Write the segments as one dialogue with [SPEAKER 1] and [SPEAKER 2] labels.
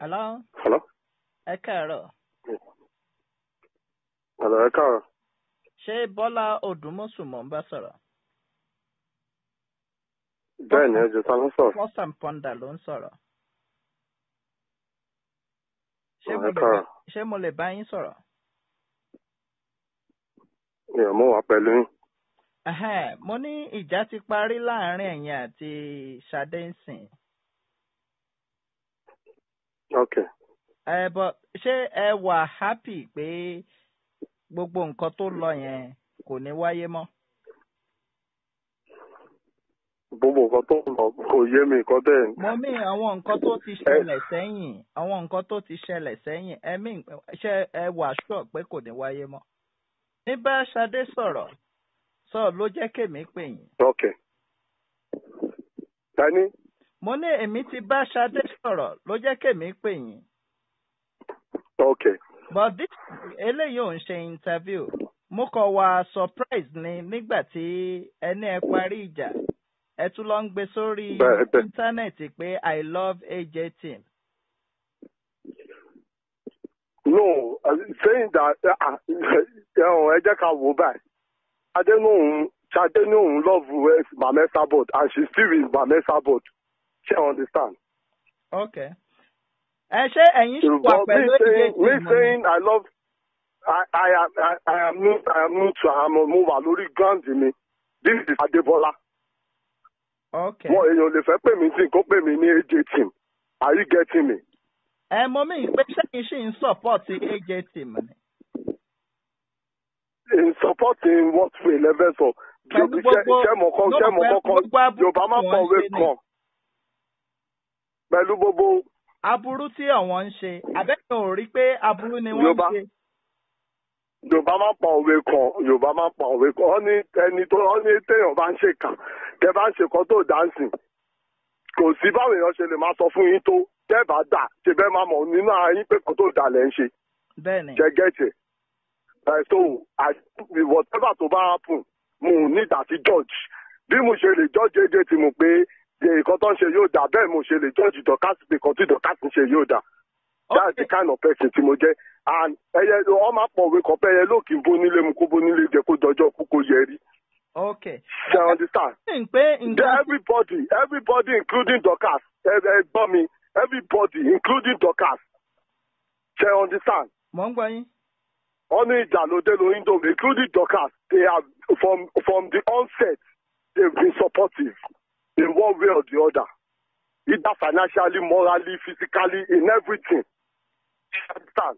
[SPEAKER 1] Hello?
[SPEAKER 2] Hello?
[SPEAKER 1] Ẹ káàárọ̀.
[SPEAKER 2] Hello, ẹ káàárọ̀.
[SPEAKER 1] Ṣé Bọ́lá Odùmọ̀sù mọ̀ ń bá sọ̀rọ̀?
[SPEAKER 2] Bẹ́ẹ̀ ni ẹjọ́ ta ló sọ̀rọ̀.
[SPEAKER 1] First and Ponder ló ń sọ̀rọ̀. Ṣé mo lè bá- yín sọ̀rọ̀?
[SPEAKER 2] Mi ò mú wa pẹ̀lú yín.
[SPEAKER 1] Mo ní ìjà ti parí láàárín ẹ̀yin àti Ṣadé ń sìn.
[SPEAKER 2] Ok.
[SPEAKER 1] Ẹ bọ̀ ṣé ẹ wà happy pé gbogbo nǹkan tó lọ yẹn kò ní wáyé mọ́?
[SPEAKER 2] Gbogbo nǹkan tó lọ kò yé mi nǹkan bẹ́ẹ̀.
[SPEAKER 1] mo mí àwọn nǹkan tó ti ṣẹlẹ̀ sẹ́yìn àwọn nǹkan tó ti ṣẹlẹ̀ sẹ́yìn ẹ mí ṣe ẹ wà sure pé kò ní wáyé mọ́. ní bá Ṣadé sọ̀rọ̀ sọ ló jẹ́ kémi pè yín.
[SPEAKER 2] Ok. Tani?
[SPEAKER 1] Mo ní èmi ti bá Ṣadé sọ̀rọ̀ ló jẹ́ kémi pè yín.
[SPEAKER 2] Ok.
[SPEAKER 1] but this eléyìí ò ń ṣe interview mo kàn wá surprise ni nígbà tí ẹni ẹ parí ìjà ẹ tún lọ ń gbé sórí íńtánẹ́ẹ̀tì pé I love AJ team.
[SPEAKER 2] No, saying that uh, ẹ jẹ́ ká wò báyìí. Ṣadé ní òun Ṣadé ní òun love west Mame Sabot and she still with Mame Sabot. Ṣé you understand?
[SPEAKER 1] Okay. Ẹ ṣé ẹ̀yin wà pẹ̀lú
[SPEAKER 2] saying,
[SPEAKER 1] AJ
[SPEAKER 2] me saying I love, I, I am, I, I am new, I am new to am mo wà lórí ground mi. This is Adebola.
[SPEAKER 1] Okay.
[SPEAKER 2] Wọ́n èèyàn lè fẹ́ pè mí sí kó pè mí ní AJ team. Are you getting me?
[SPEAKER 1] Ẹ mọ mi pé sẹ́yìn ṣì ń support AJ team ni.
[SPEAKER 2] In supporting what way level so.
[SPEAKER 1] Pẹ̀lú gbogbo-
[SPEAKER 2] mo mo
[SPEAKER 1] gbogbo abúlé
[SPEAKER 2] Yorùbá má
[SPEAKER 1] tí
[SPEAKER 2] pọ̀
[SPEAKER 1] wọ́n
[SPEAKER 2] wé
[SPEAKER 1] ń ṣe ni.
[SPEAKER 2] kan. Pẹ̀lú gbogbo
[SPEAKER 1] Aburú tí àwọn ń ṣe, àbẹ́yìn ò rí pé aburú ni wọ́n ń ṣe.
[SPEAKER 2] Yorùbá má pa òwe kan Yorùbá má pa òwe kan. Wọ́n ní ẹni tó wọ́n ní téèyàn bá ń ṣe kàn tẹ bá ń ṣe kan tó dáǹsìn kò sí báwo èèyàn ṣe lè máa sọ fún yín tó. Tẹ́ bá dà ṣe bẹ́ẹ̀ máa mọ̀ nínú ara yín pé kan tó dà lẹ́ ń ṣe.
[SPEAKER 1] Bẹ́ẹ̀ni.
[SPEAKER 2] ṣe gẹ́tì ẹ̀ so I- whatever tó bá happen mo need àti judge. Bí mo ṣe lè judge éjé tí mo pé nǹkan tó ń ṣe yóò dà? Bẹ́ẹ̀ mo ṣe lè judge dọ̀kásì pé kan tí dọ̀kásì ń ṣe yóò dà. That's the kind of person tí mo jẹ́. And ẹyẹ wọn máa pọ̀wé kan pé ẹyẹ lókì bó nílé mu kó bó nílé jẹ kó dọjọ́ kú kó yẹ rí.
[SPEAKER 1] Okay.
[SPEAKER 2] ṣe understand?
[SPEAKER 1] Nǹkan
[SPEAKER 2] everybody everybody including Dorcas ẹ gbọ́ mi. Everybody including Dorcas ṣe understand?
[SPEAKER 1] Mọ̀ ń gbọ́ yín.
[SPEAKER 2] ní ìjà lóde lóyún dòwe including Dorcas they have from from the onset they have been supportive in one way or the other either financially morally physically in everything you understand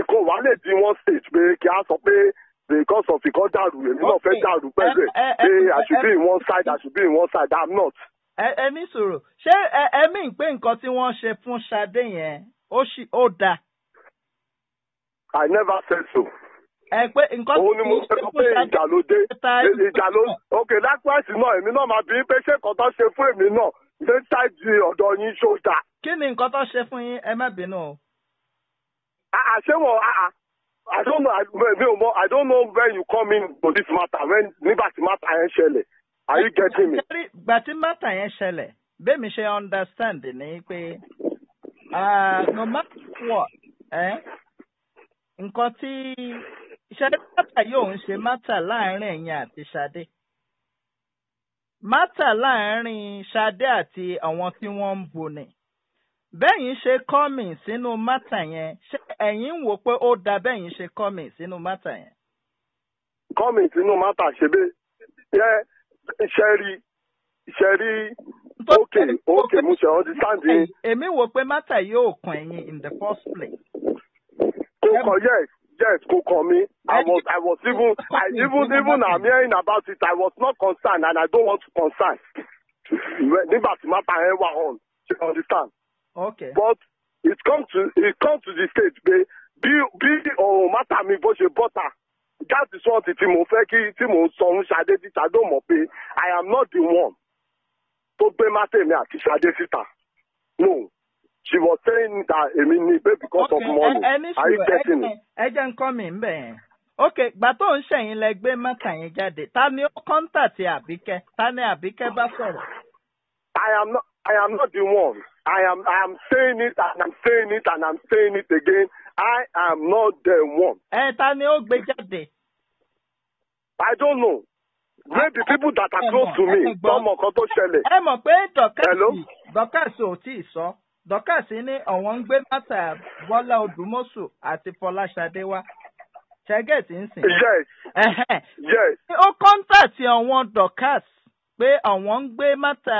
[SPEAKER 2] ìkó wà lè di one stage pé kí a sọ pé because of ìkọ́ dàrú èmi náà fẹ́ dàrú pẹ̀lú ẹ̀ pé I should be in one side I should be in one side I'm not.
[SPEAKER 1] Ẹ ẹ ní sọ̀rọ̀. Ṣé ẹ ẹ mí pé nǹkan tí wọ́n ṣe fún Ṣadé yẹn ó dáa?
[SPEAKER 2] I never said so.
[SPEAKER 1] Ẹ pé nǹkan
[SPEAKER 2] ni mo
[SPEAKER 1] tí
[SPEAKER 2] sọ pé ìjà ló dé ìjà ló ok likewise náà èmi náà máa bí pé ṣé nǹkan tó ṣe fún èmi náà ṣé ṣáàjì ọ̀dọ̀ yín ṣódà
[SPEAKER 1] Kí ni nǹkan tó ṣe fún yín? Ẹ má bínú o.
[SPEAKER 2] àṣé wọn I don't know I- I don't know when you come in to this matter when nígbà tí matter yẹn ṣẹlẹ̀ are you getting me.
[SPEAKER 1] Gbà tí mátà yẹn ṣẹlẹ̀, bẹ́ẹ̀mi ṣe understand ni pé ah, no matter what, eh, nǹkan tí Ṣadé mátà yóò ń ṣe mátà láàárín ẹ̀yin àti Ṣadé. Mátà láàárín Ṣadé àti àwọn tí wọ́n ń bò ní. Bẹ́yìn ṣe kọ́mì sínú mátà yẹn, ṣé ẹ̀yin ń wò pé ó da bẹ́yìn ṣe kọ́mì sínú mátà yẹn?
[SPEAKER 2] comment inú matter ṣe bẹ́ẹ̀ yẹ ṣe rí ṣe rí ok ok mo ṣe understand yín
[SPEAKER 1] Èmi wò pé mátà yóò kàn ẹ̀yin in the first place.
[SPEAKER 2] kò kàn yes yes kò kàn mí. I was I was even I even even I'm hearing about it I was not concerned and I don't want to concern. Nígbà tí matter yẹn wà on you understand?
[SPEAKER 1] Okay.
[SPEAKER 2] but it come to it come to the stage pé bí bí ọ̀rọ̀ matter mi bó ṣe bọ́tà that is thing tí mo fẹ́ kí tí mo sọ ń ṣadé ṣadé ò mọ̀ pé I am not the one tó gbé matter mi àti ṣadé síta. No she was saying that èmi ni pé because of money
[SPEAKER 1] ẹ ní
[SPEAKER 2] are you getting me.
[SPEAKER 1] ẹ jẹ́ nǹkan mi ń bẹ̀ yẹn. ok gbà tó ń ṣẹ̀yìn lẹ gbé mẹ́ta yẹn jáde ta ni ó kọ́ńtà ti àbíkẹ́ ta ni àbíkẹ́ bá sọ̀rọ̀.
[SPEAKER 2] I am not I am not the one. I am I am saying it and I'm saying it and I'm saying it again. I am not the one.
[SPEAKER 1] ẹ ta ni ó gbé jáde.
[SPEAKER 2] I don't know. Maybe people that are close to me, tọmọ kan tó ṣẹlẹ̀.
[SPEAKER 1] ẹ mọ̀ pé
[SPEAKER 2] Hello?
[SPEAKER 1] dọ́kàsì dọ́kàsì ò tí ì sọ dọ́kàsì ní ọ̀wọ́n ń gbé mátà bọ́lá odùmọ̀sù àti fọláṣadé wá ṣẹ́gẹ̀tì ń sìn.
[SPEAKER 2] Yes, yes.
[SPEAKER 1] ó kọ́ńtàtì àwọn dọ́kàs pé ọ̀wọ́n ń gbé mátà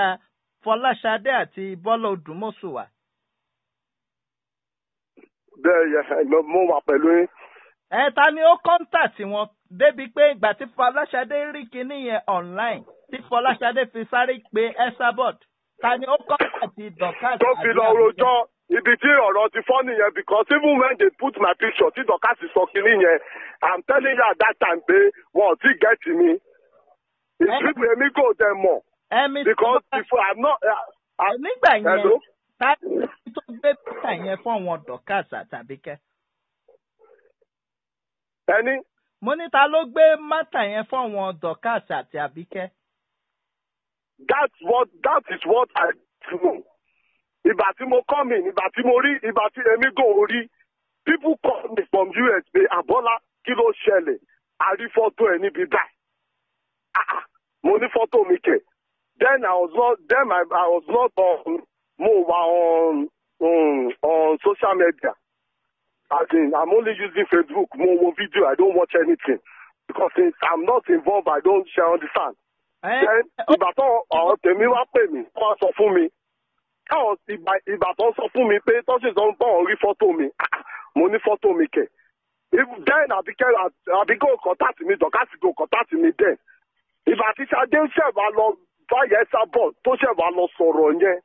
[SPEAKER 1] fọláṣadé àti bọ́lá odùmọ̀sù wá.
[SPEAKER 2] Bẹ́ẹ̀ yẹ mo- wà pẹ̀lú yín.
[SPEAKER 1] ẹ ta ni ó kọ́ńtàtì wọn débi pé ìgbà tí fọláṣadé rí kinní yẹn online tí fọláṣadé fi sáré pé ẹsàbọ̀d ta ni ó kọ́ńtàtì dọ́kàs
[SPEAKER 2] tó fi lọ rojọ́ ibi tí ọ̀rọ̀ ti fọ́ nìyẹn because even when they put my picture tí dọ́kásì sọ kínní yẹn i'm telling you at that time pé wọn ò tí gẹ̀ẹ́tì mi ìtúpè mi kò dẹ̀ mọ̀ because before i'm not. Uh, uh,
[SPEAKER 1] nígbà yẹn ta ni tó gbé pítà yẹn fún àwọn dọ́kàs àtàbíkẹ́.
[SPEAKER 2] ẹni
[SPEAKER 1] mo ní ta ló gbé mátà yẹn fún àwọn dọ́kàs àti àbíkẹ́.
[SPEAKER 2] That's what that is what i know ìgbà tí mo kọ́ mi ìgbà tí mo rí ìgbà tí èmi kò rí people call me from us pé àbọ́lá kí ló ṣẹlẹ̀? Àrí fọ́tò ẹ̀ níbi báyìí. Ah, ah, mo ní fọ́tò mi kẹ̀. Then i was not then i, I was not on mo wà on um, on social media. As in i'm only using facebook. Mo wo video i don't watch anything. Because since i'm not involved i don't share understand ìgbà tó ọ̀rọ̀ tèmi wá pè mí wọ́n sọ fún mi. Káwọn ìgbà tó sọ fún mi pé tó sì sọ bọ́ ọ̀ rí fọ́tò mi ah, mo ní fọ́tò mi kẹ̀. Then ò contact mi dọ̀kásì kò contact mi then. Ìgbà tí Ṣadé ṣẹ̀wá lọ báyẹ̀ sábọ̀ tó ṣẹ̀wá lọ sọ̀rọ̀ yẹn.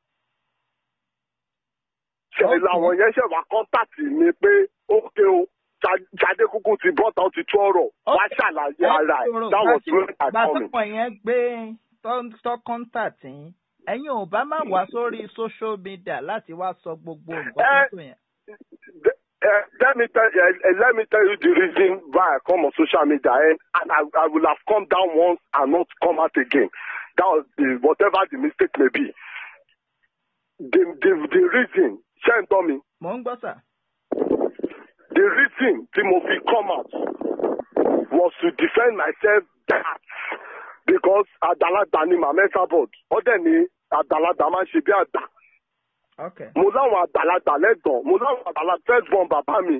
[SPEAKER 1] Okay.
[SPEAKER 2] làwọn yẹn ṣẹ̀wá contact mi pé ókè o Ṣa- Ṣadé kúkú ti bọ́ta ó ti tú ọ̀rọ̀ wá ṣàlàyé ara ẹ̀ that was when I come in.
[SPEAKER 1] gbàtọ́pọ̀ yẹn gbé tọ́ yín ẹ̀yin ò bá má wá sórí social media láti wá sọ gbogbo nǹkan tó tó yẹn.
[SPEAKER 2] uh, let me tell uh, uh, let me tell you the reason why I come on social media eh, and I, I will have come down once and not come out again. That was the, whatever the mistake may be. The the the reason, ṣé ń tọ́ mi?
[SPEAKER 1] mò ń gbọ́ sà.
[SPEAKER 2] Reason tí mo fi come out was to defend myself that because àgbàlagbà ni màmá ẹ̀ sábọ̀d ọ̀dẹ̀ ni àgbàlagbà máa ń ṣe bí àgbà.
[SPEAKER 1] okay.
[SPEAKER 2] mo láwọn àgbàlagbà lẹ́gbọ̀n. Mo láwọn àgbàlagbà first born bàbá mi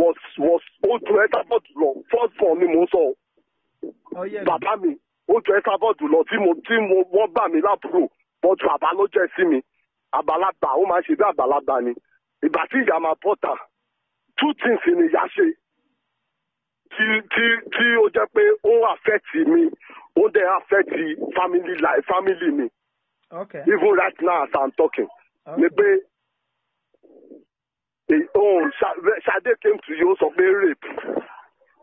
[SPEAKER 2] was was ó ju Esabod lọ. First born ni mo sọ.
[SPEAKER 1] Mi.
[SPEAKER 2] bàbá mi ó ju Esabod lọ tí mo tí mo wọ́n bà mí lábúrò bọ́jú bàbá ló jẹ́ sí mi. Àgbàlagbà ó máa ń ṣe bí àgbàlagbà ni. Ìgbà tí ìyá máa bọ́ta two things ni ìyá ṣe tí tí tí ó jẹ́ pé ó affect mi ó dẹ̀ affect family life family mi
[SPEAKER 1] okay.
[SPEAKER 2] even right now as I'm talking
[SPEAKER 1] okay.
[SPEAKER 2] ni pé eh, oh, Ṣa- Ṣadé came to you sọ pé rape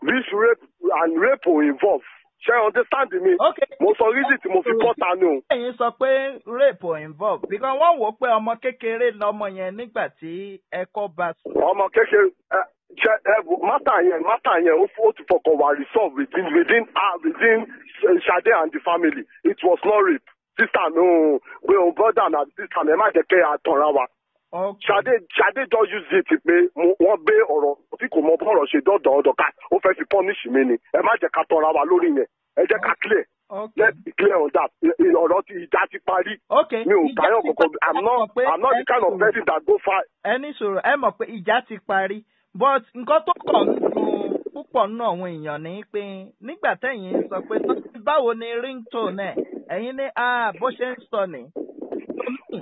[SPEAKER 2] this rape and rape will involve ṣe understand me
[SPEAKER 1] okay.
[SPEAKER 2] mo sọ reason tí mo fi kọ́ ta ni o
[SPEAKER 1] ẹ̀yin sọ pé rape ò involve because wọ́n wò ó pé ọmọ kékeré lọmọ yẹn nígbà tí ẹ̀kọ́ bá sùn.
[SPEAKER 2] ọmọ kékeré ẹ ṣe ẹ mátà yẹn mátà yẹn ó ti fọkàn wà resolve within within ah within Ṣadé and the family it was not rape sister mi ò pé o brother àti sister mi ẹ má jẹ́ kẹ́ àtọ̀ra wa.
[SPEAKER 1] Okay.
[SPEAKER 2] Ṣadé Ṣadé just use it pé wọ́n gbé ọ̀rọ̀ tí kò mọ bọ́rọ̀ ṣe dọ́dọ̀ ọ̀dọ̀ ká. Ó fẹ́ fi punish mi ni. Ẹ má jẹ́ ká tọra wa lórí yẹn. Ẹ jẹ́ ká clear. Let's be clear on that. Ọ̀rọ̀ tí ìjà ti parí. Mi ò
[SPEAKER 1] ti
[SPEAKER 2] kankan. I'm
[SPEAKER 1] Ẹ
[SPEAKER 2] not I'm not the
[SPEAKER 1] ẹ
[SPEAKER 2] kind of person that go far.
[SPEAKER 1] ẹni sọ̀rọ̀. Ẹ mọ̀ pé ìjà ti parí. But nǹkan tó kàn nínú púpọ̀ nínú àwọn èèyàn ni pé nígbà tẹ̀yìn sọ pé "Tọ́sí, báwo ni ringtone ẹ̀? Ẹ̀yin ní ah bó ṣe ń sọ ni.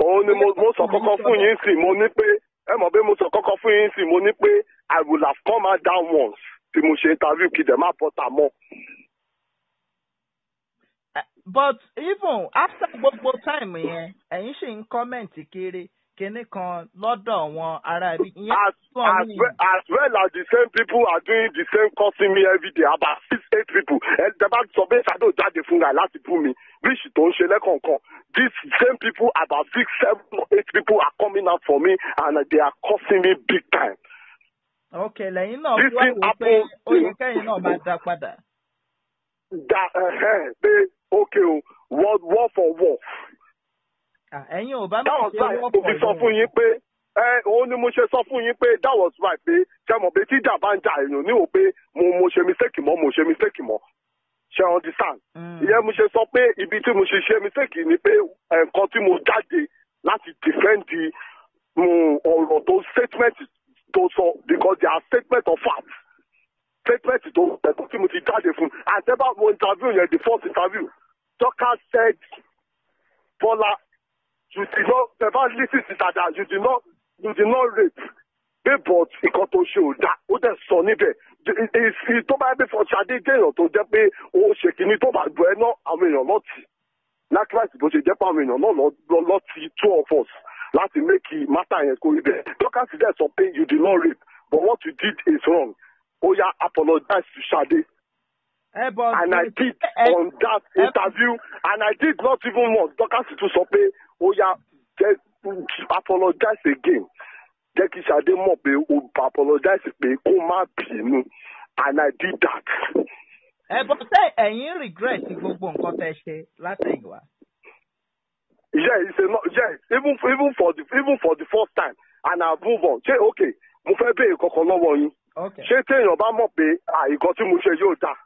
[SPEAKER 2] Òun ni mo sọ kọ́kọ́ fún yín sí mo ní pé ẹ mọ̀ pé mo sọ kọ́kọ́ fún yín sí mo ní pé I will have come out down once tí mo ṣe interview kí dẹ̀ má bọ́tà mọ́.
[SPEAKER 1] But even after gbogbo time yẹn ẹ̀yin ṣì ń kọ́mẹ̀ntì kiri kinní kan lọ́dọ̀ wọn ará ibi.
[SPEAKER 2] as as well as the same people are doing the same cursing me every day about six eight people ẹ dẹ́gbà sọ pé ò jáde fún ra láti bú mi bíṣì tó ń ṣe lẹ́kọ̀ọ̀kan these same people about six seven eight people are coming out for me and they are cursing me big time.
[SPEAKER 1] ok lẹ́yìn náà wá
[SPEAKER 2] thing
[SPEAKER 1] wò pé ó yẹ kẹ́yìn náà máa dá padà.
[SPEAKER 2] that uh, pé okay o word word for word
[SPEAKER 1] ẹ̀yin ò bá ṣe
[SPEAKER 2] right.
[SPEAKER 1] wọ́pọ̀
[SPEAKER 2] mo fi sọ fún yín pé ẹ òun ni mo ṣe sọ fún yín pé that was right pé ṣe mọ̀ pé tí ìjà bá ń jà èèyàn níwò pé mo mo ṣe mistake mọ́ mo ṣe mistake mọ́. Ṣe understand? Ìyẹn mo ṣe sọ pé ibi tí mo ṣe ṣe mistake ni pé nǹkan tí mo jáde láti defend mm, ọ̀rọ̀ tó statement tó sọ because they are statement of fact. Statement tó ẹ̀kọ́ tí mo ti jáde fún. Bá wo interview yẹn the first interview Dorcas said Bola you did not lis ten sí dada you did not you did not rape. Pé but nǹkan tó ṣe ò dá ó dẹ̀ sọ níbẹ̀. Èsì tó bá bí fọṣadé jẹ́ èèyàn tó jẹ́ pé ó ṣe kínní tó bá gbọ́ ẹ náà àwọn èèyàn lọ́tì likewise bó ṣe jẹ́ pé àwọn èèyàn náà lọ lọ́tì two of us láti make matter yẹn kó bẹ́ẹ̀. Dorcas dẹ̀ sọ pé you did not rape but what you did is wrong. Ó yá apologize to Ṣadé
[SPEAKER 1] ẹ bọ
[SPEAKER 2] and I did on that interview and I did not even want Dorcas tún sọ pé ó yá apologize again jẹ́ kí Ṣadé mọ̀ pé o apologize pé kó má bínú and I did that.
[SPEAKER 1] bọ ṣé ẹ̀yin regret gbogbo nǹkan tẹ́ ṣe látẹ̀yìnwá.
[SPEAKER 2] yeah it's a not yeah even even for the even for the first time and I move on ṣé okay mo fẹ́ béèrè kankan lọ́wọ́ yín
[SPEAKER 1] okay.
[SPEAKER 2] ṣé téèyàn bá mọ̀ pé àìkan tí mo ṣe yóò dáa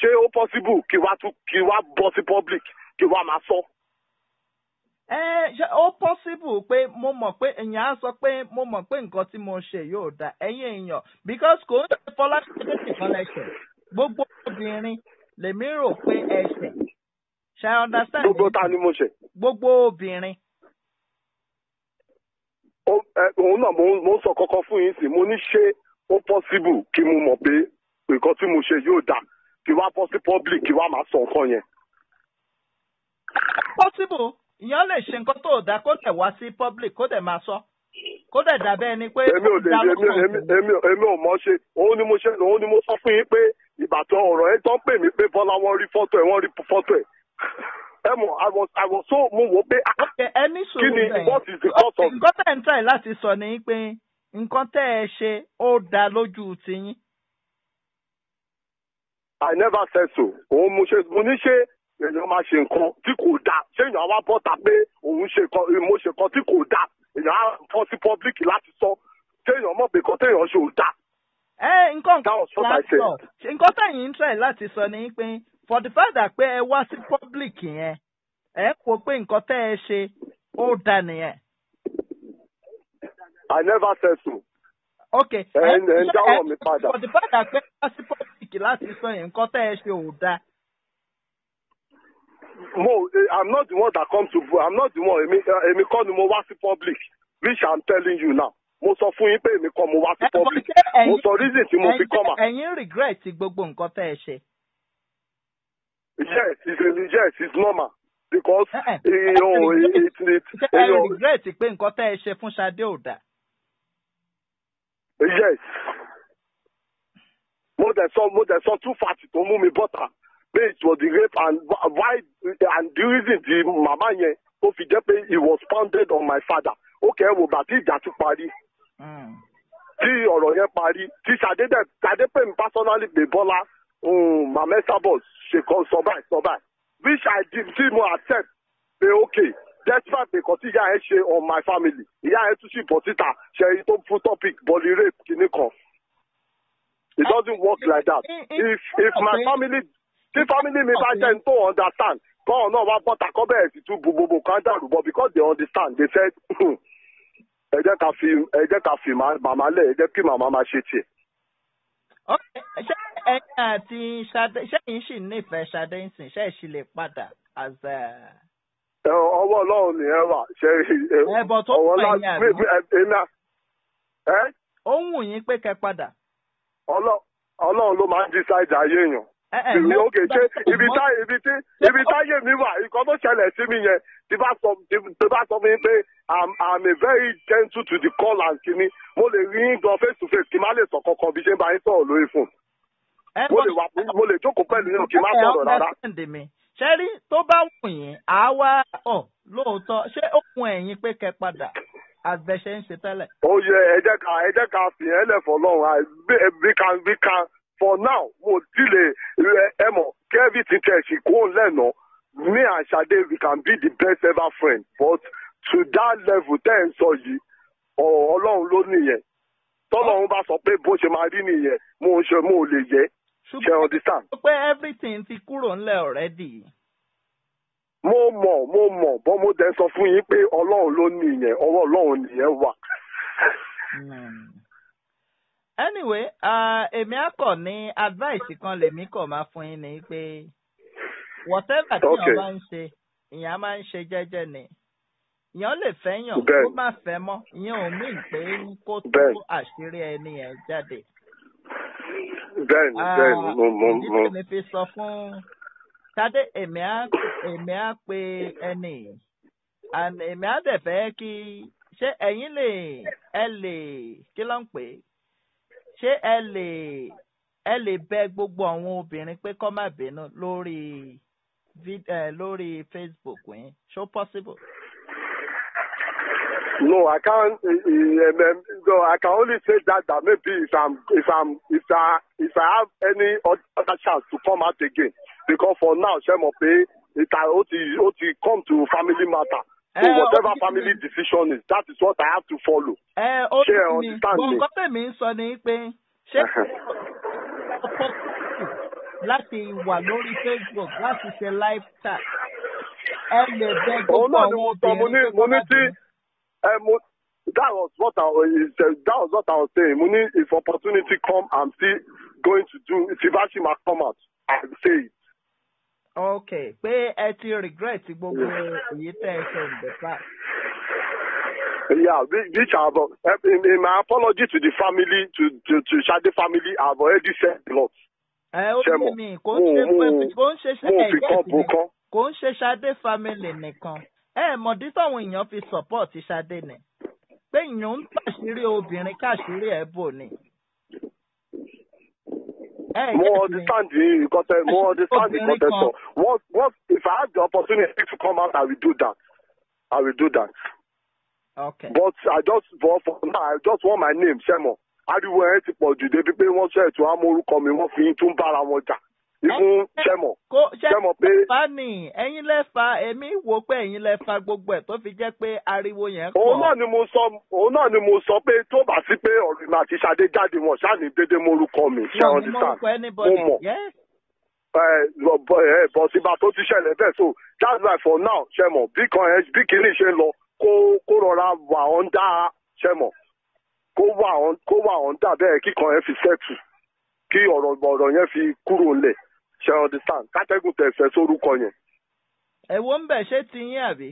[SPEAKER 2] ṣé ó possible kí wá tún kí wá bọ́ sí public kí wá máa sọ.
[SPEAKER 1] ẹ ṣe ó possible pé mo mọ̀ pé èèyàn á sọ pé mo mọ̀ pé nǹkan tí mo ṣe yóò da ẹ̀yin èèyàn because kò ń ṣe fọláṣadé nìkan lẹ́sẹ̀ gbogbo obìnrin lèmi rò pé ẹsẹ̀. Ṣe I understand?
[SPEAKER 2] Gbogbo ta ni mo ṣe.
[SPEAKER 1] gbogbo obìnrin.
[SPEAKER 2] Òun náà mo ń- sọ kọ́kọ́ fún yín sí mo ní ṣé ó possible kí mo mọ̀ pé nǹkan tí mo ṣe yóò dáa kí wá bọ́ sí public kí wá máa sọ nǹkan yẹn.
[SPEAKER 1] possible ìyẹn lè ṣe nǹkan tó dáa kó dẹ̀ wá sí public kó dẹ̀ máa sọ kó dẹ̀ dàbẹ́ ẹni pé
[SPEAKER 2] èmi ò lè èmi ò mọ̀ ṣe òun ni mo ṣe òun ni mo sọ fún yín pé ìbàtàn ọ̀rọ̀ ẹ̀ tán pè mí pé Bọ́lá wọ́n rí fọ́tò ẹ̀ wọ́n rí fọ́tò ẹ̀ ẹ mọ̀ was so mo wò pé ah,
[SPEAKER 1] ẹni sùúrù bẹ́ẹ̀.
[SPEAKER 2] what is the cause of
[SPEAKER 1] nǹkan tẹ̀ ń tẹ̀ láti sọ ni pé nǹkan tẹ́ ẹ ṣe ó dá lójú tiyín.
[SPEAKER 2] I never said so. Òun mo ṣe mo ní ṣe èèyàn máa ṣe nǹkan tí kò dáa. Ṣé èèyàn wá bọ́ta pé òun ṣe mo ṣe nǹkan tí kò dáa? Èèyàn á fọ́ sí public láti sọ. Ṣé èèyàn mọ̀ pé nǹkan téèyàn ṣe ò dáa?
[SPEAKER 1] ẹ nǹkan
[SPEAKER 2] said.
[SPEAKER 1] sọ nǹkan tẹ̀yìn ń tẹ̀ láti sọ ni pé for the fact that pé ẹ wá sí public yẹn ẹ kò pé nǹkan tẹ́ ẹ ṣe ó dá nìyẹn.
[SPEAKER 2] I never said so.
[SPEAKER 1] Okay.
[SPEAKER 2] Ẹ ẹ ń dáwọ̀ mi padà.
[SPEAKER 1] for the fact that pé ẹ wá sí public láti sọ yẹn nǹkan tẹ́ ẹ ṣe ò dá.
[SPEAKER 2] Mo I'm not the one that come to vote. I'm not the one èmi èmi kọ́ ni mo wá sí public which I'm telling you now. Mo sọ fún yín pé èmi kọ́ mo wá sí public. Mo sọ reason tí mo fi come out.
[SPEAKER 1] ẹ̀yin regret gbogbo nǹkan tẹ́ ẹ ṣe.
[SPEAKER 2] Yes, it's yes, it's normal because you know it it it
[SPEAKER 1] ṣé ẹ
[SPEAKER 2] you know,
[SPEAKER 1] regret pé nǹkan tẹ́ ẹ ṣe fún Ṣadé ò dá.
[SPEAKER 2] yes mo dẹ̀ sọ mo dẹ̀ sọ two facts tó mú mi bọ́ta. It was the rape and wh- why and the reason the mama yẹn tó fi jẹ́ pé he was founded on my father. Ó kẹ́ ẹ̀ wò bá tí ìjà ti parí.
[SPEAKER 1] Mm.
[SPEAKER 2] tí ọ̀rọ̀ yẹn parí tí Ṣadé dẹ̀ Ṣadé pè mí personally pé Bọ́lá um, mama Esabod ṣe kọ́ sọ báyìí sọ báyìí. Which I did tí mo accept pé okay despite pé kan tí ìyá ẹ ṣe on my family ìyá ẹ tún sì bọ̀ síta. Ṣe èyí tó fún topic bọ́ọ̀lì rape kìíní kan it doesn't work like that. If if my family tí family mi bá jẹ́ n tó understand kọ́ọ̀ náà wá bọ́ta kọ́ bẹ̀rẹ̀ sí tún gbogbo kan dàrú but because they understand they said ẹ jẹ́ ká fi ẹ jẹ́ ká fi má- màmá lẹ̀ ẹ jẹ́ kí màmá máa ṣe tiẹ̀.
[SPEAKER 1] Ṣé ẹ̀yin àti Ṣadé ṣé ẹ̀yin sì nífẹ̀ẹ́ Ṣadé ń sìn? Ṣé ẹ̀ sì lè padà as a.
[SPEAKER 2] Ọwọ́ ọlọ́run wà ṣe ẹ,
[SPEAKER 1] Ẹbọ tó
[SPEAKER 2] ọwọ́ ẹ- èmi ẹ?
[SPEAKER 1] Ó wù yín pé kẹ́ padà.
[SPEAKER 2] Ọlọ́- ọlọ́run ló máa ń decide ayé èèyàn. Ókè ṣé
[SPEAKER 1] mo-
[SPEAKER 2] ibi tá ibi tí ibi táyé mi wà nǹkan tó ṣẹlẹ̀ sí mi yẹn tí bá sọ tí bá sọ mi pé I'm I'm a very gentle to the call and kini mo lè rí yín gan face to face kí n má lè sọ kankan bí ṣe ń bá yín sọ̀rọ̀ lórí fún mo lè wà mo lè jókòó pẹ̀lú yín kí n má sọ̀rọ̀ rárá.
[SPEAKER 1] understand mi ṣé rí tó bá wù yín àá wá ọ̀ lóòótọ́ ṣé ó wù ẹ̀yin pé kẹ́ padà àgbẹ̀ṣe ń ṣe tẹ́lẹ̀.
[SPEAKER 2] ó yẹ ẹ jẹ́ ká ẹ jẹ́ ká fi ẹ lẹ̀ fọlọ́run bí kan bí kan for now mo ti lè ẹ mọ̀ kí everything tẹ̀ sí kó lẹ́nà me and Sade we can be the best ever friend but to that level tẹ́ ẹ̀ ń sọ yìí ọ̀rọ̀ ọlọ́run ló nìyẹn tọ́lọ́run bá sọ pé bó ṣe máa rí nìyẹn mo ṣe mo lè yẹ ṣe
[SPEAKER 1] ṣùgbọ́n
[SPEAKER 2] understand.
[SPEAKER 1] ó pé everything ti kúrò ńlẹ̀ already.
[SPEAKER 2] Mo mọ̀ mo mọ̀ bọ́ mo dẹ̀ sọ fún yín pé ọlọ́run ló nìyẹn ọwọ́ ọlọ́run nìyẹn wà.
[SPEAKER 1] Hmm. anyway ah, èmi á kọ̀ ní advice kan lèmi kọ̀ máa fún yín ni pé whatever tí èèyàn bá ń ṣe èèyàn máa ń ṣe jẹ́jẹ́ ni èèyàn lè fẹ́yàn kó má fẹ́ mọ́ ìyẹn ò mí pé kó tó àṣírí ẹni yẹn jáde.
[SPEAKER 2] bẹ́ẹ̀ni bẹ́ẹ̀ni mo mo
[SPEAKER 1] ìdí
[SPEAKER 2] mo
[SPEAKER 1] tèmi fi sọ fún Ṣadé èmi á èmi á pe and èmi á dẹ̀ fẹ́ kí ṣé ẹ̀yin lè ẹ lè kí ló ń pè? É ṣé ẹ lè ẹ lè bẹ gbogbo àwọn obìnrin pé kọ́ má bínú lórí lórí Facebook yín? Ṣó possible.
[SPEAKER 2] no I can't uh, uh, no I can only say that that maybe if I'm if I'm if I if I have any other chance to come out again because for now ṣe mọ̀ pé it ha- ó ti ó ti come to family matter. So
[SPEAKER 1] Eh,
[SPEAKER 2] whatever
[SPEAKER 1] ti-
[SPEAKER 2] family decision is that is what I have to follow.
[SPEAKER 1] ẹ ó ní mi nǹkan tèmi ń sọ ni pé ṣé láti wà lórí Facebook láti ṣe live chat ẹ lè bẹ gbogbo àwọn obìnrin tó bá
[SPEAKER 2] mo that was what I was that was what I was saying. Mo ní if opportunity come I'm still going to do if Ibashima come out I say it.
[SPEAKER 1] Ok pé ẹ ti regret gbogbo èyí tẹ́ ẹ ṣe in the past.
[SPEAKER 2] Yeah, whi- which I have, uh, in, in my apology to the family, to to, to Shade family, I have already said a lot.
[SPEAKER 1] ẹ ó
[SPEAKER 2] mo-
[SPEAKER 1] mi kò ń ṣe pé kò ń ṣe ṣe kò ń ṣe Ṣadé family nìkan ẹ mọ̀dí táwọn èèyàn fi support Ṣadé ni pé èèyàn ń tàṣírí obìnrin káṣírí ẹ̀ bò ni.
[SPEAKER 2] Mo understand the uh, mo understand the context. of- Once, once, if I have the opportunity to come out, I will do that. I will do that.
[SPEAKER 1] Okay.
[SPEAKER 2] But I just, but for now, I just want my name, Shemo. Ariwo ẹ ti pọ̀ jù débi pé wọ́n ṣe ètò amórúkọ mi, wọ́n fi tún bára wọn jà. Even Shemo.
[SPEAKER 1] kó ṣe
[SPEAKER 2] Ṣé mọ̀ pé-
[SPEAKER 1] fa ni ẹ̀yin lẹ fa èmi wò pé ẹ̀yin lẹ fa gbogbo ẹ̀ tó fi jẹ́ pé ariwo yẹn
[SPEAKER 2] òun náà
[SPEAKER 1] pọ̀.
[SPEAKER 2] ni mo sọ òun náà ni mo sọ pé tó bá sí pé ọ̀rẹ́ mi àti Ṣadé jáde wọn ṣáà ní dédé morúkọ mi ṣe
[SPEAKER 1] ní anybody.
[SPEAKER 2] mo mọ̀
[SPEAKER 1] Yes.
[SPEAKER 2] ẹ bọ ẹ bọ síba tó ti ṣẹlẹ̀ bẹ́ẹ̀ so that's why for now ṣe mọ̀ bí kan ẹ bí kìíní ṣe lọ kó kó rọra wà ọ́n dá ṣe mọ̀ kó wà ọ́n kó wà ọ́n dà bẹ́ẹ̀ kíkan ẹ fi sẹ́tù kí ọ̀rọ̀ ọ̀rọ̀ yẹn fi kúrò ńlẹ̀ ṣe understand kátẹ́gùn tẹ̀sẹ̀ sórúkọ yẹn.
[SPEAKER 1] Èwo ń bẹ̀ ṣé ti yín àbí?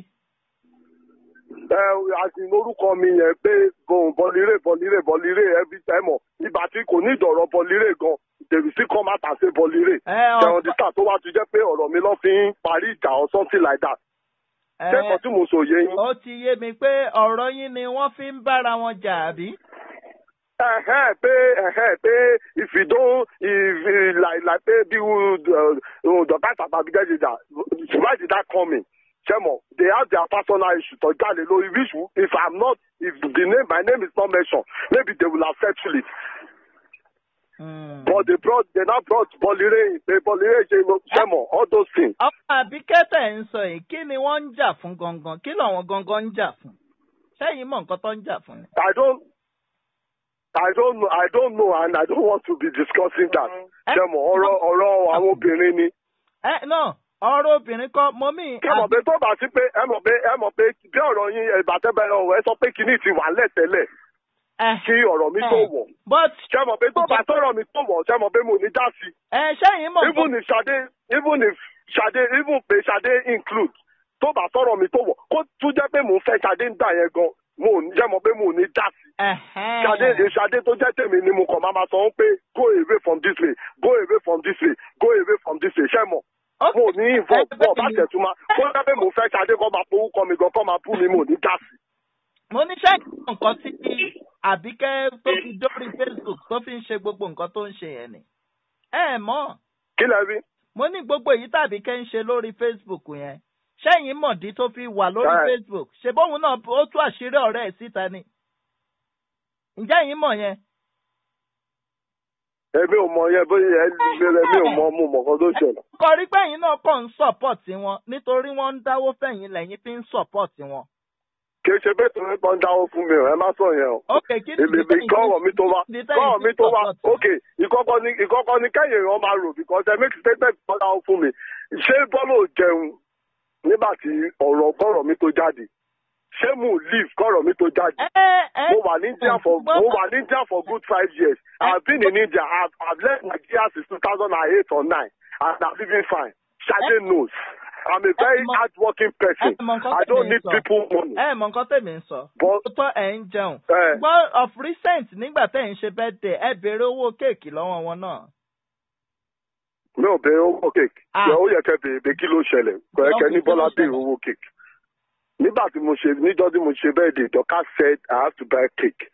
[SPEAKER 2] ẹ àti orúkọ mi yẹn pé bòun bọlire bọlire bọlire every time ọ ìgbà tí kò ní ìdọ̀rọ̀ bọlire gan dèbí sí come out and say bọlire
[SPEAKER 1] Ẹ
[SPEAKER 2] ṣe understand tó wá ti jẹ́ pé ọ̀rọ̀ mi lọ́ fi ń parí ìjà or something like that
[SPEAKER 1] ẹ
[SPEAKER 2] nǹkan tí mo sọ yé yín.
[SPEAKER 1] ó ti yé mi pé ọ̀rọ̀ yín ni wọ́n fi ń bára wọn jà àbí?
[SPEAKER 2] Ẹ̀hẹ́n pé ẹ̀hẹ́n pé like like pé bí dọ̀tà tàbí gẹ́gẹ́dà why did that come in they have their personal issue tó jáde lórí which if i'm not if the name my name is not mentioned maybe they will have settled it
[SPEAKER 1] Hmm.
[SPEAKER 2] but they brought they now brought Bolire pé Bolire sẹ́mọ̀ all those things
[SPEAKER 1] Ọmọ àbíkẹ́tẹ̀ ń sọ yìí kí ni wọ́n ń jà fún gangan? Kí làwọn gangan ń jà fún? Ṣẹ́yìn mọ̀ nǹkan tó ń jà fún ni?
[SPEAKER 2] i don't i don't know i don't know and i don't want to be discussing that sẹ́mọ̀ ọ̀rọ̀ ọ̀rọ̀ àwọn obìnrin ni.
[SPEAKER 1] Ẹ náà ọ̀rọ̀ obìnrin kọ́ mọ́ mí.
[SPEAKER 2] ẹ mọ̀ pé tó bá sí pé ẹ mọ̀ pé ẹ mọ̀ pé bí ọ̀rọ̀ yín ìbátẹ́bẹ̀rẹ̀ ọ̀rọ̀ ẹ sọ pé kìíní ti wà lẹ́tẹ̀lẹ̀ kí ọ̀rọ̀ mi tó wọ̀.
[SPEAKER 1] But
[SPEAKER 2] ṣé mọ̀ pé tó bá sọ̀rọ̀ mi tó wọ̀ ṣé mọ̀ pé mo ní dá sí.
[SPEAKER 1] ẹ ṣẹ́yìn mọ̀
[SPEAKER 2] even if Ṣadé even if Ṣadé even pé Ṣadé include tó bá sọ̀rọ̀ mi tó wọ̀ kó tún jẹ́ pé mò ń fẹ́ Ṣadé ń dà yẹn gan mo ò ní jẹ́ mọ̀ pé mo ò ní dá sí. Ṣadé Ṣadé tó jẹ́ tèmi ni mo kàn máa ma sọ ń pé go away from this way go away from this way go away from this way ṣé mọ̀ mo ní involve bọ̀ bá tẹ̀tún ma kó jẹ́ pé mo fẹ́ Ṣadé kọ́ máa powó kọ́ mi gan kọ́ máa bú mi mo ò ní dá sí.
[SPEAKER 1] mo ní mọ̀ nǹkan tí àbíkẹ́ tó fi dórí Facebook tó fi ń ṣe gbogbo nǹkan tó ń ṣe yẹn ni. ẹ mọ̀
[SPEAKER 2] kí lẹ rí.
[SPEAKER 1] mo ní gbogbo èyí tàbí kẹ́ ń ṣe lórí Facebook yẹn ṣẹ́yìn mọ̀dí tó fi wà lórí. Facebook ṣe bóun náà ó tú àṣírí ọ̀rẹ́ ẹ̀ síta ni. ǹjẹ́ yín mọ̀ yẹn?
[SPEAKER 2] èmi ò mọ yẹn bóyá ẹ èmi ò mọ mo mọ̀ kan tó ṣẹlẹ̀.
[SPEAKER 1] kọrí pẹ́yìn náà kàn ń sọ̀pọ̀tì wọn nítorí wọ́n ń dáwó fẹ̀yìn lẹ́yìn fi ń sọ̀pọ̀tì wọn.
[SPEAKER 2] kì í ṣe bẹ́ẹ̀ tó ń pọ́n dáwọ́ fún mi o ẹ má sọ yẹn o.
[SPEAKER 1] ok kí ni
[SPEAKER 2] èmi bí kọ́rọ̀ mi tó wá kọ́rọ̀ mi tó wá ok ìkọ́kọ́ ni kẹ́yìn èèyàn máa rò because ẹ make statement pọ́n dáwọ́ fún mi ṣé bọ́lá ò jẹun nígbà tí ọ̀rọ̀ kọ́rọ̀ mi tó jáde. Ṣé mo leave kọ́rọ̀ mi tó jáde. mo wà ní India for mo wà ní India for good five years. I have been in India. I have, I have left Nigeria since two thousand and eight or nine and I am living fine. Sade knows. I am a very hard working person. I don't need people money.
[SPEAKER 1] ẹ mọ nǹkan tèmi ń sọ.
[SPEAKER 2] But-
[SPEAKER 1] tó ẹ̀ ń jẹun. Gbọ́ of recent nígbà tẹ̀ ń ṣe birthday ẹ béèrè owó kéèkì lọ́wọ́ wọn náà.
[SPEAKER 2] Mi ò béèrè owó kéèkì ó yẹ kẹ́ pé kí ló ṣẹlẹ̀? Kẹ́ ní bọ́lá béèrè owó kéèkì nígbà tí mo ṣe níjọ́ tí mo ṣe bẹ́ẹ̀ dé dọ́kà said I have to buy cake.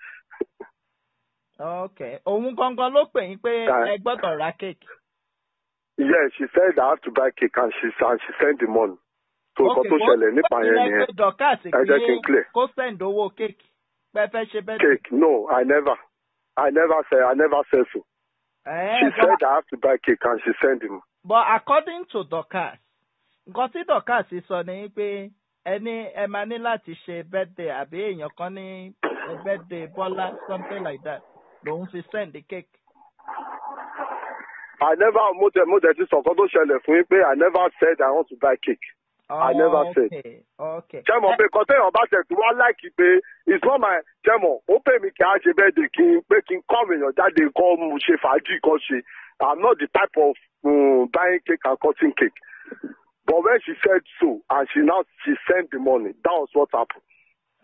[SPEAKER 1] Ok òun gangan ló pè yín pé ẹ gbọ́dọ̀ ra kéèkì.
[SPEAKER 2] yes she said I have to buy cake and she and she sent the money. So nǹkan tó ṣẹlẹ̀ nípa yẹn nìyẹn. Ẹ jẹ́ kí n clear.
[SPEAKER 1] kó send owó kéèkì pé fẹ́ ṣe birthday.
[SPEAKER 2] cake? No I never. I never said I never said so she
[SPEAKER 1] but-
[SPEAKER 2] said I have to buy cake and she sent him
[SPEAKER 1] but according to dorcas nǹkan tí dorcas sọ ni pé ẹni ẹ máa ní láti ṣe birthday àbí èèyàn kan ní birthday bọ́lá something like that lòun fi send the cake.
[SPEAKER 2] I never mo tẹ mo tẹ ti sọ nǹkan tó ṣẹlẹ̀ fún yín pé I never said I want to buy cake I never said.
[SPEAKER 1] okay. Okay.
[SPEAKER 2] ṣé mo pé kan téèyàn bá tẹ̀ tí wá láìkí pé it's not my mo ó pè mí kí á ṣe bẹ́ẹ̀ dé kí n pé kí n kọ́ èèyàn jáde kọ́ mu ṣe fàájì kan ṣe. I'm not the type of um, buying cake and cutting cake. But when she said so and she now she sent the money that was what happened.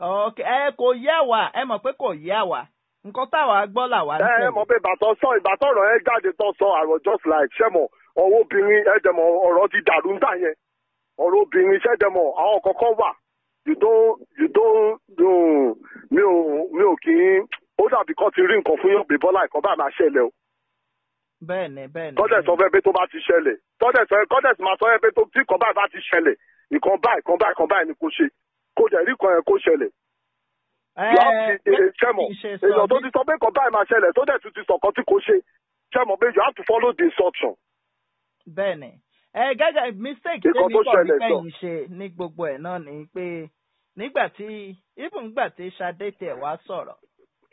[SPEAKER 1] okay. Ẹ kò yé wa ẹ mọ̀ pé kò yé wa nǹkan táwa gbọ́ làwa ń
[SPEAKER 2] ẹ ẹ mọ̀ pé ìbátan sọ ìbátan ọ̀rọ̀ yẹn jáde tán sọ I was just like ṣé mo ọwọ́ obìnrin ẹ jẹ́ mọ̀ ọ̀rọ̀ ti dàrú ń dà yẹn ọ̀rọ̀ obìnrin ṣẹ́ jẹ́ mọ̀ àwọn kọ̀ọ̀kan wà. You don't you don't do mi ò mi ò kì í ó dàbí kan ti rí nǹkan fún yóò gbé bọ́lá ẹ̀kọ́ bá máa ṣẹlẹ̀ o.
[SPEAKER 1] Bẹ́ẹ̀ni bẹ́ẹ̀ni.
[SPEAKER 2] tọ́jà sọ fẹ́ pé tó bá ti ṣẹlẹ̀ tọ́jà sọ tọ́jà sì máa sọ fẹ́ pé tó tí nǹkan báyìí bá ti ṣẹlẹ̀ nǹkan báyìí nǹkan báyìí nǹkan báyìí ni kò ṣe. Kó dẹ̀ rí nǹkan yẹn kó ṣẹlẹ̀. To ṣe ṣẹ́mọ̀ èèyàn tó ti sọ pé nǹkan báyìí máa ṣẹlẹ̀ tó dẹ̀ tún ti sọ kan tí kò ṣe ṣẹ́mọ̀ pé you have to follow the instruction.
[SPEAKER 1] bẹ́ẹ̀ni ẹ gẹ́gẹ́ mistake tèmi nígbà
[SPEAKER 2] sọ.
[SPEAKER 1] yìí ṣe ní gbogbo ẹ̀ náà ni pé nígbà tí even nígbà tí Ṣadé tẹ̀ wá sọ̀rọ̀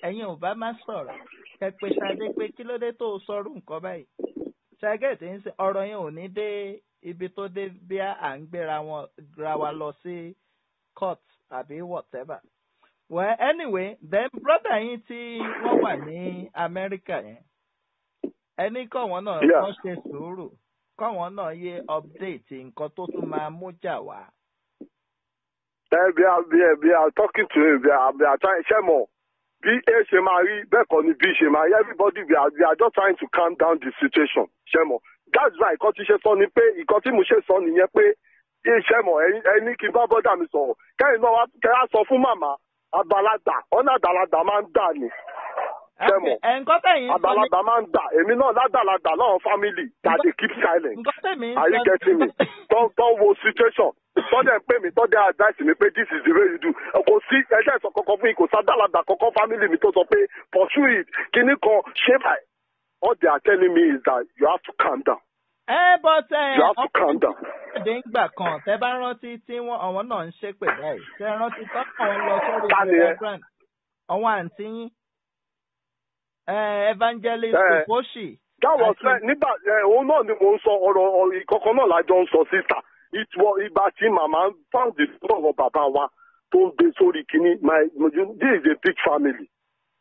[SPEAKER 1] ẹ̀yin ò bá má sọ̀rọ̀. Kẹ pé Ṣadé pé kí ló dé tó o sọrú nǹkan báyìí? Ṣàgẹ́ tí ń sìn ọ̀rọ̀ yẹn ò ní dé ibi tó dé bí à ń gbéra wọn ra wa lọ sí court àbí whatever. Well anyway then brother yín tí wọ́n wà ní Amẹ́ríkà yẹn ẹni kọ́ wọn náà wọ́n ṣe sùúrù kọ́ wọn náà yé update nǹkan tó tún máa mú jà wá.
[SPEAKER 2] ẹ bí a bí ẹ bí a talking to him bí a bí a trying ṣẹ́mọ̀ bí a ṣe máa rí bẹ́ẹ̀ kọ́ ni b ṣe máa rí. Everybody we are we are just trying to calm down the situation. Ṣẹ́mọ̀ that's why nǹkan tí ṣe sọ ni pé nǹkan tí mo ṣe sọ nìyẹn pé ṣẹ́mọ̀ ẹni kí n bá bọ́dà mi sọ̀rọ̀. Kẹ́yìn náà kẹ́ á sọ fún màmá àgbàlagbà ọ̀nà àgbàlagbà máa ń dà ní
[SPEAKER 1] ẹ ní
[SPEAKER 2] àgbàlagbà máa ń dà. Èmi náà ládàlagbà láwọn family. That dey keep silent.
[SPEAKER 1] ń
[SPEAKER 2] are you getting me? Don don wo situation. Tọ́jà ń pè mí tọ́jà advice mi pé this is the way you do. Kò sí ẹjẹ́ ìsọ kankan fún yìí kò sádàlàdà kankan family mi tó sọ pé pursue it. Kíní kan ṣé báyìí? All they are telling me is that you have to calm down.
[SPEAKER 1] Ẹ but ẹ
[SPEAKER 2] you have to calm down.
[SPEAKER 1] ọkùnrin ìgbà kan. Tẹ bá rántí tí wọn àwọn náà ń ṣépè báyìí. Tẹ rántí tọkàn lọ sórí
[SPEAKER 2] ẹ?
[SPEAKER 1] reverend àwọn àǹtí yín ẹ evangelist
[SPEAKER 2] Eh.
[SPEAKER 1] ofoshi
[SPEAKER 2] that was nígbà òun náà ni mò ń sọ ọ̀rọ̀ ìkọ̀kan náà lájọ ń sọ sísà ìgbà tí màmá found the ọ̀rọ̀ bàbá wa tó ń gbé sórí kínní my this is a big family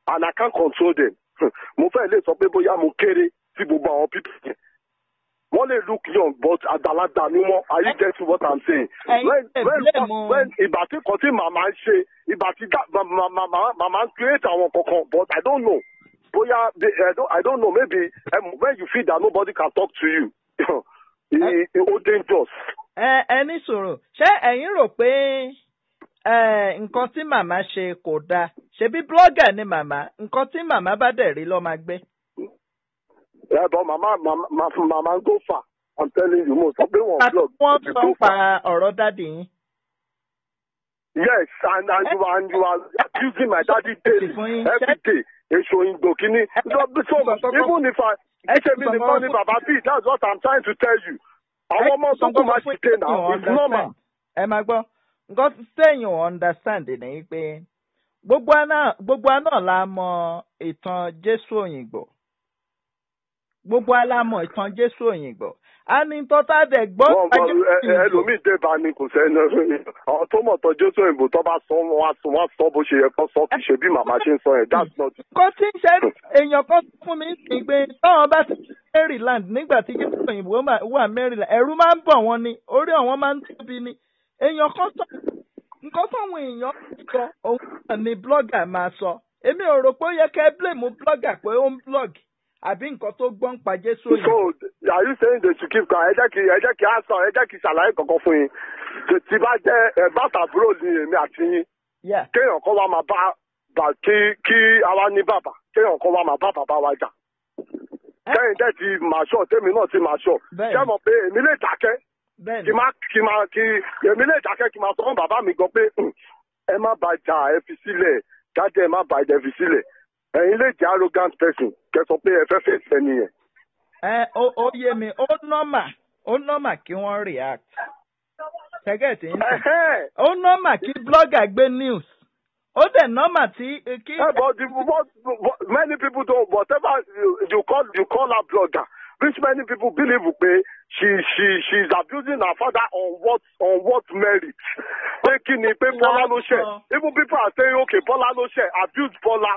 [SPEAKER 2] and I can't control them mo fẹ́ lè sọ pé bóyá mo kéré sí gbogbo àwọn people yẹn wọ́n lè look young but àgbàlagbà ni wọ́n are you getting what I'm saying when when when ìgbà tí kan tí màmá ń ṣe ìgbà tí màmá ń create àwọn kankan but I don't know bóyá they- I don't, I don't know maybe um, when you feel that nobody can talk to you ó dangerous.
[SPEAKER 1] ẹ ẹ ní sọ̀rọ̀ ṣé ẹ̀yin rò pé ẹ nǹkan tí màmá ṣe kò dáa ṣebí blogger ni màmá nǹkan tí màmá bá dẹ̀ rí ló máa gbé.
[SPEAKER 2] Yeah, but mama, mama, mama, mama go far. I'm telling you, mo sọ pé wọ́n blog.
[SPEAKER 1] wọ́n
[SPEAKER 2] they
[SPEAKER 1] sọ ń pa ọ̀rọ̀ yín.
[SPEAKER 2] Yes, and, and you are and you are accusing my daddy daily every day. Èso ìgbò kìíní. So, even if I ṣe mí nìkan ni bàbá bí that's what i'm trying to tell you àwọn ọmọ tó kọ́ máa ṣìkè náà it's normal.
[SPEAKER 1] ẹ máa gbọ́ nǹkan sẹ́yìn understand ni pé gbogbo àná la mọ ìtàn Jésù Òyìnbó gbogbo àná mọ ìtàn Jésù Òyìnbó. A ní tọ́tà dẹ̀ gbọ́
[SPEAKER 2] ẹlòmíì dé bá ní kò sẹ́ni àwọn tó mọ̀ tán Jésù Òyìnbó tó bá sọ wọn á sọ bó ṣe yẹ kó sọ kì í ṣe bí màmá ṣe ń sọ yẹn. That's not.
[SPEAKER 1] kò tí ń ṣe èèyàn kan fún mi sí pé táwọn bá ti Maryland nígbà tí Jésù Òyìnbó wà Maryland ẹ̀rù máa ń bọ̀ wọ́n ni orí àwọn máa ń tóbi ni. Èèyàn kan sọ nǹkan táwọn èèyàn sọ òun náà ni blogger máa sọ. Èmi ò rò pé ó yẹ kẹ́ blame blogger pé ó ń blog àbí nǹkan tó gbọ́n pa Jésù
[SPEAKER 2] so
[SPEAKER 1] Òyìnbó.
[SPEAKER 2] are you saying they should keep quiet? Ẹ jẹ́ kí ẹ jẹ́ kí sọ ẹ jẹ́ kí ṣàlàyé kankan fún yín. Tí bá jẹ́ ẹ bá tàbúrò ní èmi àti yín. Kéèyàn kan wá máa bá bà kí kí àwa ní bàbá kéèyàn kan wá máa bá bàbá wa jà. Kẹ́yìn dẹ́ ti máa ṣọ̀ tèmi náà ti máa ṣọ̀ ṣé mọ̀ pé èmi lè dákẹ́? Kí
[SPEAKER 1] ni
[SPEAKER 2] máa kí máa kí èmi lè dákẹ́ kí máa sọ fún bàbá mi gan pé "Hmm, ẹ má bá jà ẹ fi sílẹ̀. Jáde ẹ má bá jà ẹ fi sílẹ̀ ẹ̀yin lè jẹ́ arrogant person kẹ́ sọ pé ẹ fẹ́ fẹ́ fẹ́ nìyẹn.
[SPEAKER 1] ẹ ó ó yé mi ó nọ́mà ó nọ́mà kí wọ́n react tẹ́gẹ̀tì ń
[SPEAKER 2] Ẹ̀hẹ́n.
[SPEAKER 1] ó nọ́mà kí blogger gbé news ó dẹ̀ nọ́mà tí kí.
[SPEAKER 2] Yeah, but the, what, what, many people don't. Whatever you, you call you call her blogger, which many people believe pé she she she's abusing her father on what on what merit. Pé kí ni pé Bọ́lá ló ṣẹ̀. Even people are saying okay Bọ́lá ló ṣẹ̀ abuse Bọ́lá.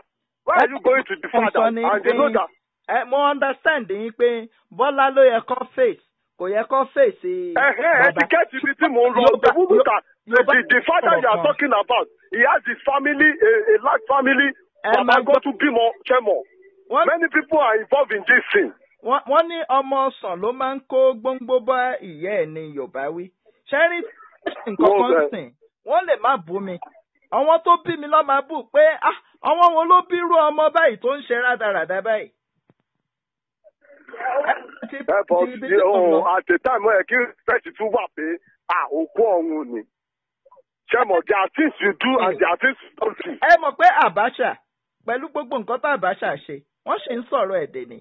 [SPEAKER 2] Why are you going to the father and you know that?
[SPEAKER 1] ẹ mo understand yín pé Bọ́lá ló yẹ kó face kò yẹ kó face.
[SPEAKER 2] Ẹ̀hẹ́n etiquette ibi tí mò ń lọ. The woman that the, the, the father you are talking about, he has his family, a, a large family.
[SPEAKER 1] Ẹ
[SPEAKER 2] gbọ́ tún bímọ.
[SPEAKER 1] Wọ́n
[SPEAKER 2] Many people are involved in this thing.
[SPEAKER 1] wọ́n ní ọmọ ọsàn ló máa ń kó gbóngbó bá ìyá ẹ̀ ní Yorùbá wí. ṣẹ́rí nǹkan kan sìn wọ́n lè má bú mi. Àwọn tó bí mi lọ́ máa bù pé ah àwọn wo ló bírú ọmọ báyìí tó ń ṣe rádaràda báyìí. Ẹ
[SPEAKER 2] bọ sí
[SPEAKER 1] tí
[SPEAKER 2] ohun àtẹtàmọ ẹ kí respect tún wà pé à òkú ni there are things you do and there are things you don't do.
[SPEAKER 1] ẹ mọ̀ pé Abacha pẹ̀lú gbogbo nǹkan tó Abacha ṣe wọ́n ṣì ń sọ̀rọ̀ èdè ni.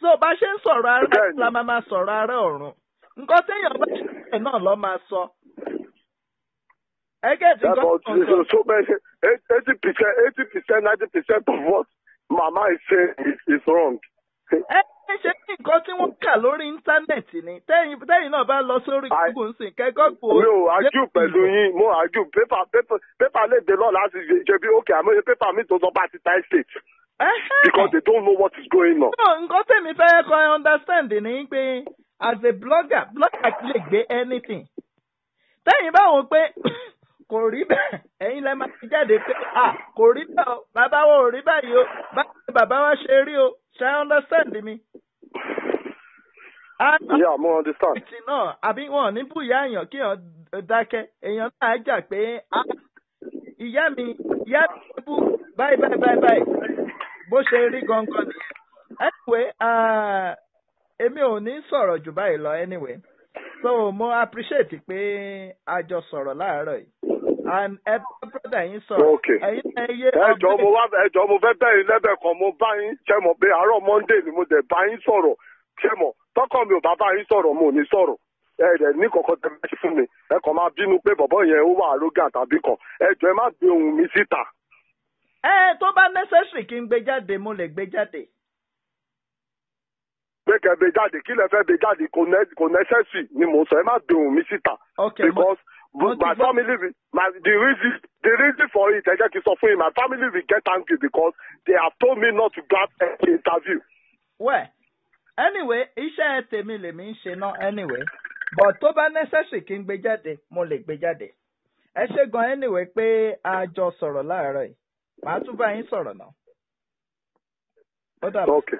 [SPEAKER 1] so bá ṣe ń sọ̀rọ̀ ara la máa máa sọ̀rọ̀ ara ọ̀run. nǹkan téèyàn bá ṣe náà lọ́ máa sọ. Ń sọ.
[SPEAKER 2] so so many eighty percent eighty percent ninety percent of what mama is saying is, is wrong.
[SPEAKER 1] ẹ ẹ ṣe ní nǹkan tí wọ́n kà lórí íńtánẹ́ẹ̀tì ni tẹ́yìn tẹ́yìn náà bá lọ sórí Google nsìn kẹ́kọ̀ọ́ gbòó.
[SPEAKER 2] mi ò argue pẹ̀lú yín mo paper paper paper lè dé lọ́la láti ṣe bí okay àmọ́ paper mi tó sọ bá ti ta estate because they don't know what is going on.
[SPEAKER 1] No, nǹkan tèmi fẹ́ kọ́ ẹ understand ni pé as a blogger blogger lè gbé anything. Tẹ́yìn bá wò pé kò rí bẹ́ẹ̀. Ẹ̀yin lẹ́ máa ti jáde pé à kò rí bẹ́ẹ̀ o. Bàbá wo ò rí báyìí o. Báyìí ni bàbá wa ṣe rí o? Ṣe I understand mi.
[SPEAKER 2] Yeah mo understand.
[SPEAKER 1] ti náà àbí wọn ní bùyá èèyàn kí èèyàn dákẹ́. Èèyàn náà jà pé "Ah, ìyá mi ìyá mi bú. Báyìí báyìí báyìí báyìí. Bó ṣe rí gangan nìyẹn. anyway ah, èmi ò ní sọ̀rọ̀ jù báyìí lọ anyway. So mo appreciate pé a jọ sọ̀rọ̀ láàárọ̀ yìí and ẹ bá brother yín sọ̀rọ̀
[SPEAKER 2] Okay.
[SPEAKER 1] ẹ̀yin náà yé
[SPEAKER 2] ẹ jọ mo wá ẹ jọ mo fẹ́ bẹ̀rẹ̀ lẹ́bẹ̀ kan mo bá yín ṣe mọ̀ pé àárọ̀ monday ni mo dẹ̀ bá yín sọ̀rọ̀ ṣe mọ̀ tọkàn mi ò bá bá yín sọ̀rọ̀ mo ò ní sọ̀rọ̀ ẹ dẹ̀ ní kọ̀kọ́ tẹ ṣe fún mi ẹ kàn máa bínú pé bọ̀bọ̀ yẹn ó wà arrogant tàbí kan ẹ jọ ẹ má gbé ohùn mi síta.
[SPEAKER 1] ẹ tó bá necessary kí n gbé jáde mo lè gbé jáde.
[SPEAKER 2] pé kẹ́ gbé jáde kí lẹ fẹ́ gbé jáde kò ne- kò necessary ni mo sọ ẹ má gbé ohùn mi síta.
[SPEAKER 1] mo
[SPEAKER 2] because my
[SPEAKER 1] gbọ́.
[SPEAKER 2] family will- my the reason the reason for it ẹ jẹ́ kí n sọ fún yín my family will get angry because they have told me not to grab any interview.
[SPEAKER 1] well anyway iṣẹ́ tèmi lèmi ń ṣe náà anyway but tó bá necessary kí n gbé jáde mo lè gbé jáde ẹ ṣe gan anyway pé a jọ sọ̀rọ̀ láàárọ̀ yìí màá tún bá yín sọ̀rọ̀ náà. ó dàbọ̀.
[SPEAKER 2] okay.